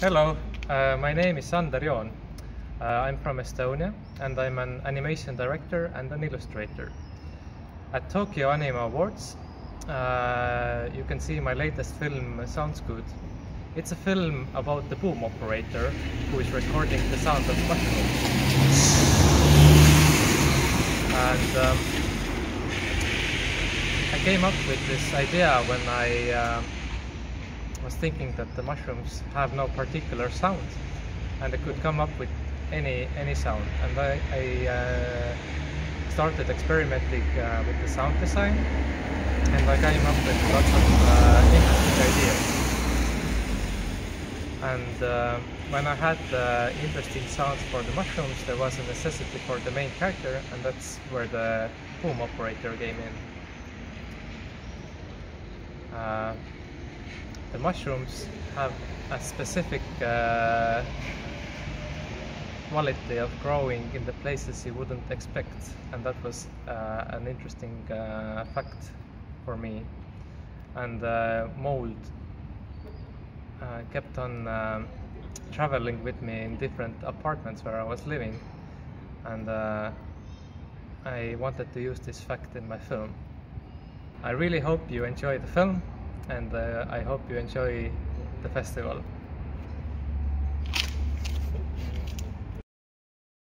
Hello, uh, my name is Sander Joon. Uh, I'm from Estonia and I'm an animation director and an illustrator. At Tokyo Anime Awards, uh, you can see my latest film, Sounds Good. It's a film about the boom operator who is recording the sound of mushrooms. And um, I came up with this idea when I uh, was thinking that the mushrooms have no particular sound and I could come up with any any sound and I, I uh, started experimenting uh, with the sound design and I came up with lots of uh, interesting ideas and uh, when I had the interesting sounds for the mushrooms there was a necessity for the main character and that's where the boom operator came in. Uh, the mushrooms have a specific uh, quality of growing in the places you wouldn't expect and that was uh, an interesting uh, fact for me and uh, mold uh, kept on um, traveling with me in different apartments where I was living and uh, I wanted to use this fact in my film. I really hope you enjoy the film and uh, I hope you enjoy the festival.